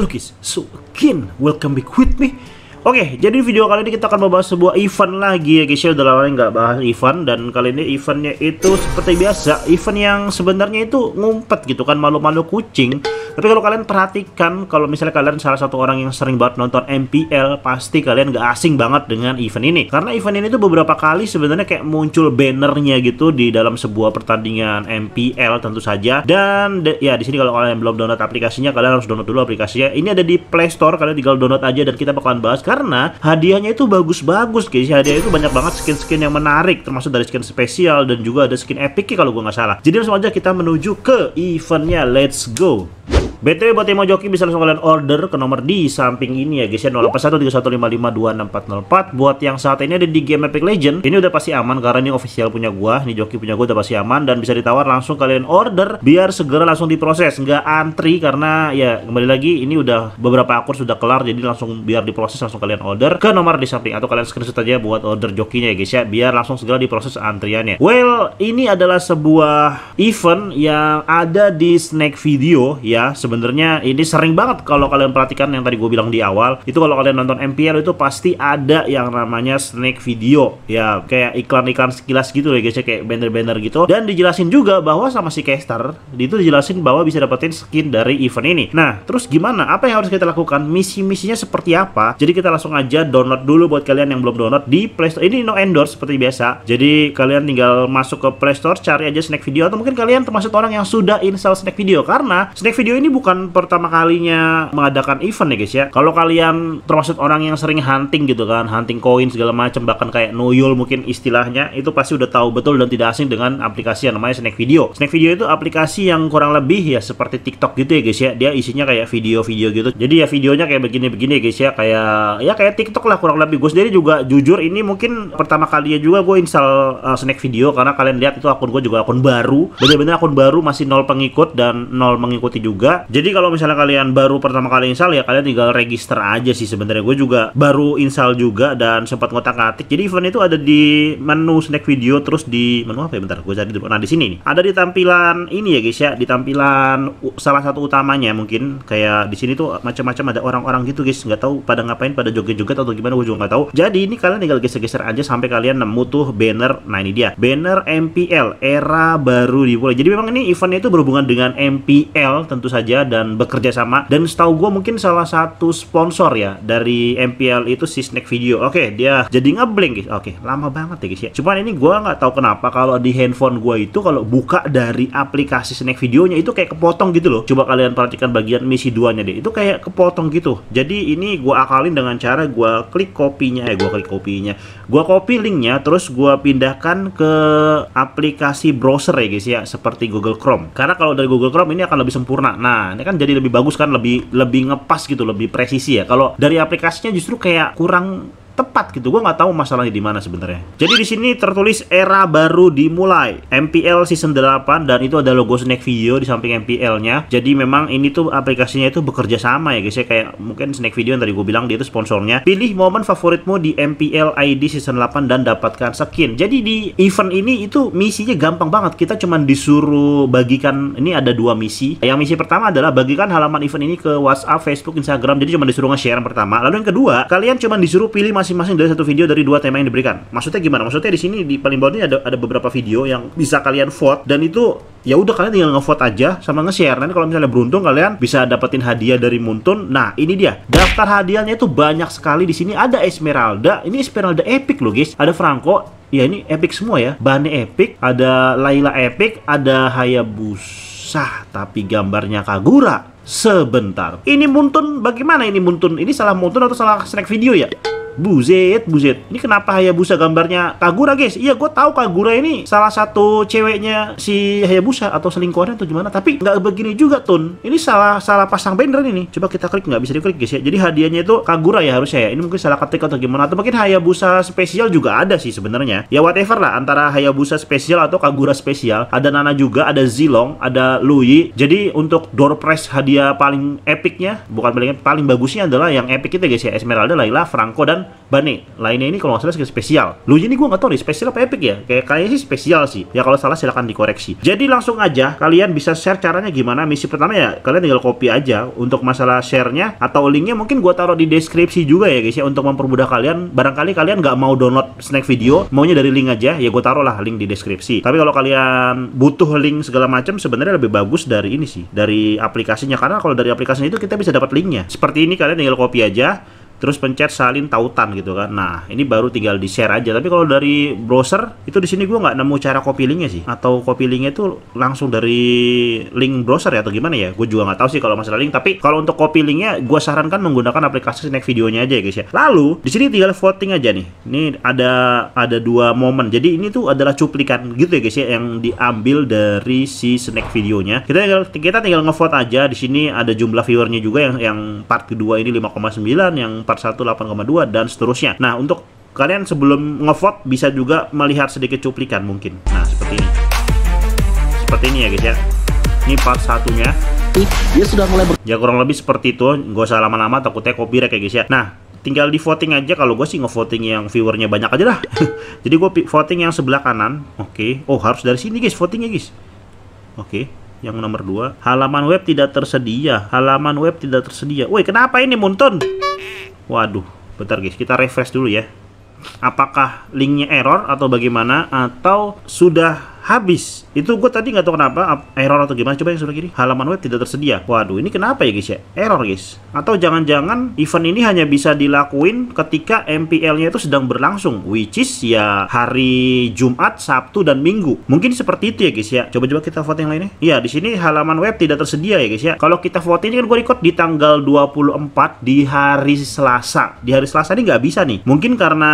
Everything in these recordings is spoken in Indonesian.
Halo guys, so again, welcome back with me Oke, jadi video kali ini kita akan membahas sebuah event lagi ya guys ya. Udah lama nggak bahas event dan kali ini eventnya itu seperti biasa Event yang sebenarnya itu ngumpet gitu kan, malu-malu kucing. Tapi kalau kalian perhatikan, kalau misalnya kalian salah satu orang yang sering banget nonton MPL Pasti kalian nggak asing banget dengan event ini. Karena event ini tuh beberapa kali sebenarnya kayak muncul bannernya gitu di dalam sebuah pertandingan MPL tentu saja. Dan ya di sini kalau kalian belum download aplikasinya, kalian harus download dulu aplikasinya. Ini ada di Play Store, kalian tinggal download aja dan kita bakalan bahas karena hadiahnya itu bagus-bagus guys. Hadiah itu banyak banget skin-skin yang menarik termasuk dari skin spesial dan juga ada skin epic kalau gue nggak salah. Jadi langsung aja kita menuju ke eventnya. Let's go BTW buat yang mau joki bisa langsung kalian order ke nomor di samping ini ya guys ya. 0813155264 buat yang saat ini ada di game Epic Legend ini udah pasti aman karena ini official punya gua ini joki punya gua udah pasti aman dan bisa ditawar langsung kalian order biar segera langsung diproses nggak antri karena ya kembali lagi ini udah beberapa akun sudah kelar jadi langsung biar diproses langsung kalian order ke nomor di samping atau kalian screenshot aja buat order jokinya ya guys ya biar langsung segera diproses antriannya. Well ini adalah sebuah event yang ada di snack video ya sebenarnya ini sering banget kalau kalian perhatikan yang tadi gue bilang di awal itu kalau kalian nonton MPL itu pasti ada yang namanya snack video. Ya kayak iklan-iklan sekilas gitu ya guys ya kayak banner-banner gitu. Dan dijelasin juga bahwa sama si caster itu dijelasin bahwa bisa dapetin skin dari event ini. Nah terus gimana? Apa yang harus kita lakukan? Misi-misinya seperti apa? Jadi kita langsung aja download dulu buat kalian yang belum download di Playstore ini no endorse seperti biasa. Jadi kalian tinggal masuk ke Playstore cari aja snack video atau mungkin kalian termasuk orang yang sudah install snack video. Karena snack video ini bukan pertama kalinya mengadakan event ya guys ya. Kalau kalian termasuk orang yang sering hunting gitu kan, hunting koin segala macam bahkan kayak noyol mungkin istilahnya itu pasti udah tahu betul dan tidak asing dengan aplikasi yang namanya Snack Video. Snack Video itu aplikasi yang kurang lebih ya seperti TikTok gitu ya guys ya. Dia isinya kayak video-video gitu. Jadi ya videonya kayak begini-begini ya guys ya, kayak ya kayak TikTok lah kurang lebih. Gue sendiri juga jujur ini mungkin pertama kalinya juga gue install uh, Snack Video karena kalian lihat itu akun gue juga akun baru. Bener-bener akun baru masih nol pengikut dan nol mengikuti juga. Jadi kalau misalnya kalian baru pertama kali install ya kalian tinggal register aja sih sebenarnya. Gue juga baru install juga dan sempat ngotak-ngatik jadi event itu ada di menu snack video terus di menu apa ya? Bentar gue jadi nah di sini nih. Ada di tampilan ini ya guys ya. Di tampilan salah satu utamanya mungkin. Kayak di sini tuh macam-macam ada orang-orang gitu guys. Nggak tahu pada ngapain pada joget-joget atau gimana gue juga nggak tahu. Jadi ini kalian tinggal geser-geser aja sampai kalian nemu tuh banner. Nah ini dia. Banner MPL era baru dimulai. Jadi memang ini eventnya itu berhubungan dengan MPL tentu saja dan bekerja sama. Dan setahu gue mungkin salah satu sponsor ya dari MPL itu si Snack Video. Oke dia jadi ngeblank guys. Oke lama banget ya guys ya. Cuman ini gue nggak tahu kenapa kalau di handphone gue itu kalau buka dari aplikasi Snack Videonya itu kayak kepotong gitu loh. Coba kalian perhatikan bagian misi 2 nya deh. Itu kayak kepotong gitu. Jadi ini gue akalin dengan cara gue klik kopinya. Eh gue klik kopinya. Gue copy linknya terus gue pindahkan ke aplikasi browser ya guys ya seperti Google Chrome. Karena kalau dari Google Chrome ini akan lebih sempurna. Nah ini kan jadi lebih bagus kan lebih lebih ngepas gitu lebih presisi ya. Kalau dari aplikasinya justru kayak kurang tepat gitu. Gue nggak tahu masalahnya di mana sebenarnya. Jadi di sini tertulis era baru dimulai. MPL season 8 dan itu ada logo Snack Video di samping MPL-nya. Jadi memang ini tuh aplikasinya itu bekerja sama ya guys ya kayak mungkin Snack Video yang tadi gue bilang dia itu sponsornya. Pilih momen favoritmu di MPL ID season 8 dan dapatkan skin. Jadi di event ini itu misinya gampang banget. Kita cuma disuruh bagikan ini ada dua misi. Yang misi pertama adalah bagikan halaman event ini ke WhatsApp, Facebook, Instagram. Jadi cuma disuruh nge-share yang pertama. Lalu yang kedua, kalian cuma disuruh pilih masing masing-masing dari satu video dari dua tema yang diberikan. Maksudnya gimana? Maksudnya di sini di paling bawah ini ada ada beberapa video yang bisa kalian vote dan itu ya udah kalian tinggal ngevote aja sama nge-share. Nanti kalau misalnya beruntung kalian bisa dapetin hadiah dari Muntun. Nah, ini dia. Daftar hadiahnya itu banyak sekali di sini. Ada Esmeralda. Ini Esmeralda epic loh, guys. Ada Franco. Ya ini epic semua ya. Bane epic, ada Laila epic, ada Hayabusa tapi gambarnya Kagura. Sebentar. Ini Muntun bagaimana ini Muntun? Ini salah Muntun atau salah snack video ya? Buzet, Buzet. Ini kenapa Hayabusa gambarnya Kagura, guys? Iya, gue tahu Kagura ini salah satu ceweknya si Hayabusa atau selingkuhannya atau gimana. Tapi nggak begini juga, Tun. Ini salah salah pasang banner ini. Coba kita klik, nggak bisa diklik, guys ya. Jadi hadiahnya itu Kagura ya harusnya ya. Ini mungkin salah ketik atau gimana. Atau mungkin Hayabusa spesial juga ada sih sebenarnya. Ya whatever lah, antara Hayabusa spesial atau Kagura spesial. Ada Nana juga, ada Zilong, ada Lui. Jadi untuk door prize hadiah paling epicnya, bukan paling paling bagusnya adalah yang epic itu guys ya. Esmeralda, Laila, Franco dan dan Bane. Lainnya ini kalau nggak salah spesial. Lu ini gue nggak tahu nih spesial apa epic ya. Kayak kayaknya sih spesial sih. Ya kalau salah silahkan dikoreksi. Jadi langsung aja kalian bisa share caranya gimana. Misi pertama ya kalian tinggal copy aja. Untuk masalah share-nya atau linknya mungkin gue taruh di deskripsi juga ya guys ya untuk mempermudah kalian. Barangkali kalian nggak mau download snack video, maunya dari link aja ya gue taruh lah link di deskripsi. Tapi kalau kalian butuh link segala macam sebenarnya lebih bagus dari ini sih dari aplikasinya karena kalau dari aplikasinya itu kita bisa dapat linknya. Seperti ini kalian tinggal copy aja terus pencet salin tautan gitu kan. Nah, ini baru tinggal di share aja. Tapi kalau dari browser itu di sini gue nggak nemu cara copy linknya sih. Atau copy linknya itu langsung dari link browser ya atau gimana ya? Gue juga nggak tahu sih kalau masalah link. Tapi kalau untuk copy linknya, gue sarankan menggunakan aplikasi snack videonya aja ya guys ya. Lalu di sini tinggal voting aja nih. Ini ada ada dua momen. Jadi ini tuh adalah cuplikan gitu ya guys ya yang diambil dari si snack videonya. Kita tinggal kita tinggal ngevote aja. Di sini ada jumlah viewernya juga yang yang part kedua ini 5,9 yang 8,2 dan seterusnya. Nah, untuk kalian sebelum ngevote bisa juga melihat sedikit cuplikan mungkin. Nah, seperti ini. Seperti ini ya guys ya. Ini part satunya. Dia sudah mulai ber Ya kurang lebih seperti itu. Gak usah lama-lama takutnya copyright ya guys ya. Nah, tinggal di voting aja kalau gue sih ngevoting yang viewernya banyak aja lah jadi gue voting yang sebelah kanan oke okay. oh harus dari sini guys votingnya guys oke okay. yang nomor dua halaman web tidak tersedia halaman web tidak tersedia woi kenapa ini Muntun Waduh, bentar guys, kita refresh dulu ya. Apakah linknya error atau bagaimana atau sudah habis. Itu gue tadi nggak tahu kenapa error atau gimana. Coba yang sebelah kiri. Halaman web tidak tersedia. Waduh, ini kenapa ya guys ya? Error guys. Atau jangan-jangan event ini hanya bisa dilakuin ketika MPL-nya itu sedang berlangsung, which is ya hari Jumat, Sabtu dan Minggu. Mungkin seperti itu ya guys ya. Coba-coba kita vote yang lainnya. Iya, di sini halaman web tidak tersedia ya guys ya. Kalau kita vote ini kan gue record di tanggal 24 di hari Selasa. Di hari Selasa ini nggak bisa nih. Mungkin karena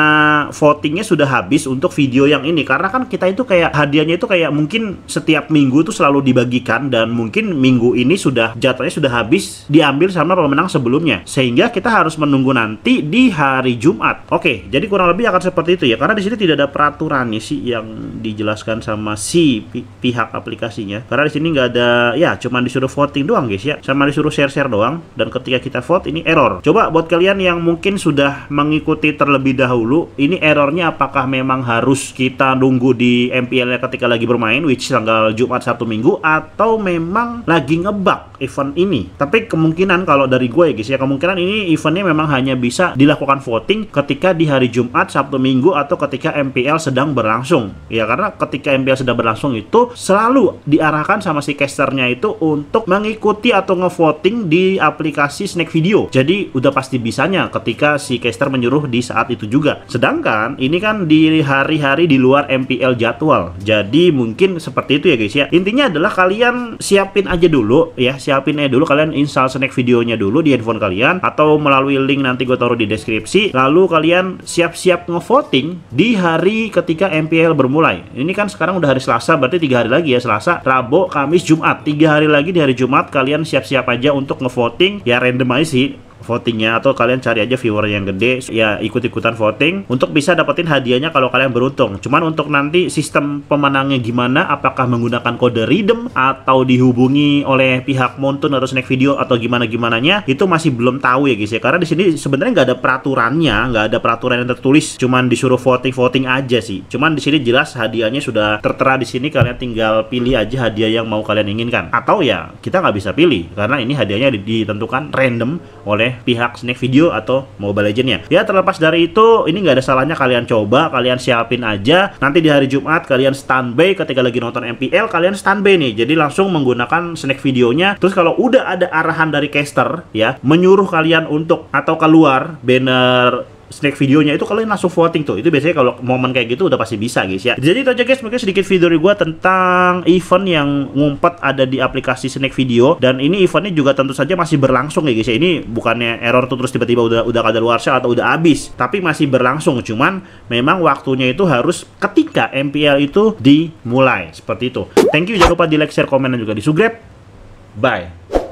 votingnya sudah habis untuk video yang ini. Karena kan kita itu kayak hadiahnya itu kayak mungkin setiap minggu itu selalu dibagikan dan mungkin minggu ini sudah jatuhnya sudah habis diambil sama pemenang sebelumnya sehingga kita harus menunggu nanti di hari Jumat. Oke, jadi kurang lebih akan seperti itu ya karena di sini tidak ada peraturan nih sih yang dijelaskan sama si pi pihak aplikasinya. Karena di sini nggak ada ya cuman disuruh voting doang guys ya sama disuruh share-share doang dan ketika kita vote ini error. Coba buat kalian yang mungkin sudah mengikuti terlebih dahulu ini errornya apakah memang harus kita nunggu di MPL-nya ketika lagi bermain which tanggal Jumat Sabtu Minggu atau memang lagi ngebug event ini. Tapi kemungkinan kalau dari gue ya guys ya kemungkinan ini eventnya memang hanya bisa dilakukan voting ketika di hari Jumat Sabtu Minggu atau ketika MPL sedang berlangsung. Ya karena ketika MPL sedang berlangsung itu selalu diarahkan sama si casternya itu untuk mengikuti atau ngevoting di aplikasi Snack Video. Jadi udah pasti bisanya ketika si caster menyuruh di saat itu juga. Sedangkan ini kan di hari-hari di luar MPL jadwal. Jadi mungkin seperti itu ya guys ya. Intinya adalah kalian siapin aja dulu ya, siapin aja dulu kalian install snack videonya dulu di handphone kalian atau melalui link nanti gue taruh di deskripsi. Lalu kalian siap-siap ngevoting di hari ketika MPL bermulai. Ini kan sekarang udah hari Selasa, berarti tiga hari lagi ya Selasa, Rabu, Kamis, Jumat. Tiga hari lagi di hari Jumat kalian siap-siap aja untuk ngevoting. Ya random aja sih votingnya atau kalian cari aja viewer yang gede ya ikut-ikutan voting untuk bisa dapetin hadiahnya kalau kalian beruntung. Cuman untuk nanti sistem pemenangnya gimana apakah menggunakan kode redeem atau dihubungi oleh pihak Montun atau Snack Video atau gimana gimananya itu masih belum tahu ya guys ya. Karena di sini sebenarnya nggak ada peraturannya nggak ada peraturan yang tertulis cuman disuruh voting voting aja sih. Cuman di sini jelas hadiahnya sudah tertera di sini kalian tinggal pilih aja hadiah yang mau kalian inginkan. Atau ya kita nggak bisa pilih karena ini hadiahnya ditentukan random oleh pihak Snack Video atau Mobile Legends ya. Ya terlepas dari itu, ini nggak ada salahnya kalian coba, kalian siapin aja. Nanti di hari Jumat kalian standby ketika lagi nonton MPL, kalian standby nih. Jadi langsung menggunakan Snack Videonya. Terus kalau udah ada arahan dari caster ya, menyuruh kalian untuk atau keluar banner snack videonya itu kalian langsung voting tuh. Itu biasanya kalau momen kayak gitu udah pasti bisa guys ya. Jadi itu aja guys. Mungkin sedikit video dari gue tentang event yang ngumpet ada di aplikasi snack video. Dan ini eventnya juga tentu saja masih berlangsung ya guys ya. Ini bukannya error tuh terus tiba-tiba udah udah kada luar atau udah habis. Tapi masih berlangsung. Cuman memang waktunya itu harus ketika MPL itu dimulai. Seperti itu. Thank you. Jangan lupa di like share komen dan juga di subscribe. Bye